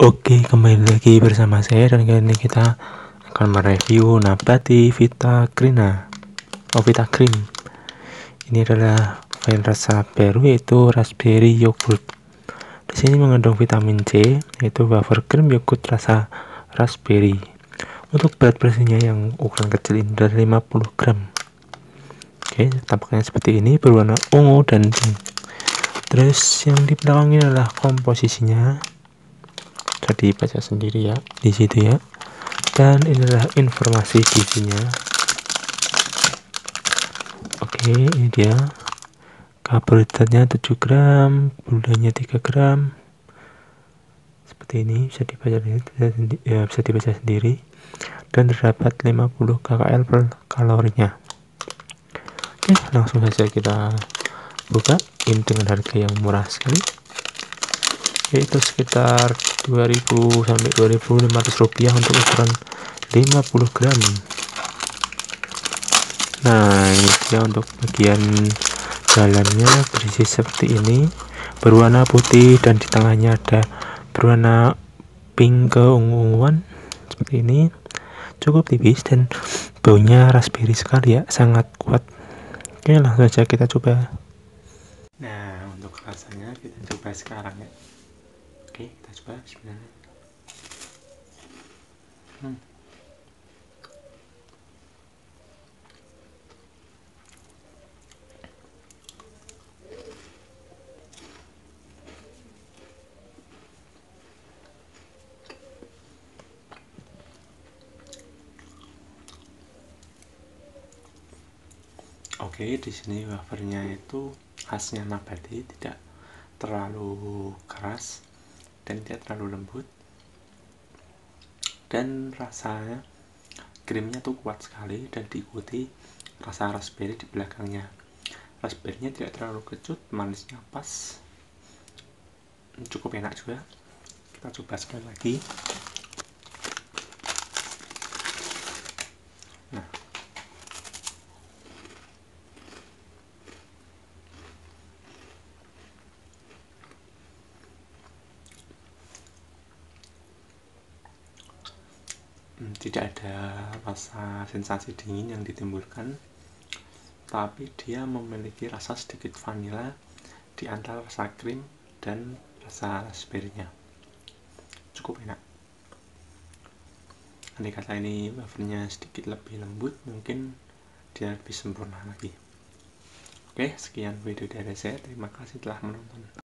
Oke, kembali lagi bersama saya dan kali ini kita akan mereview Nabati Vita Krina oh Vita Cream. Ini adalah varian rasa baru yaitu raspberry yogurt. Di sini mengandung vitamin C yaitu wafer cream yogurt rasa raspberry. Untuk berat bersihnya yang ukuran kecil ini dari 50 gram. Oke, tampaknya seperti ini berwarna ungu dan pink. Terus yang di belakang ini adalah komposisinya bisa dibaca sendiri ya di situ ya. Dan inilah informasi gizinya. Oke ini dia. Karbohidratnya 7 gram gulanya 3 gram. Seperti ini bisa dibaca ya, bisa dibaca sendiri. Dan terdapat 50 kcal per kalorinya. Oke langsung saja kita buka. Ini dengan harga yang murah sekali yaitu sekitar 2000 sampai 2500 rupiah untuk ukuran 50 gram. Nah ini dia untuk bagian jalannya berisi seperti ini. Berwarna putih dan di tengahnya ada berwarna pink keunguan seperti ini. Cukup tipis dan baunya raspberry sekali ya sangat kuat. Oke langsung saja kita coba. Nah untuk rasanya kita coba sekarang ya oke kita coba. Bismillah. Hmm. Oke, di sini wafernya itu khasnya nabati, tidak terlalu keras dan tidak terlalu lembut. Dan rasanya krimnya tuh kuat sekali dan diikuti rasa raspberry di belakangnya. Raspberrynya tidak terlalu kecut manisnya pas. Cukup enak juga. Kita coba sekali lagi tidak ada rasa sensasi dingin yang ditimbulkan tapi dia memiliki rasa sedikit vanila di antara rasa krim dan rasa raspberry-nya. Cukup enak. Andai kata ini wafernya sedikit lebih lembut mungkin dia lebih sempurna lagi. Oke sekian video dari saya. Terima kasih telah menonton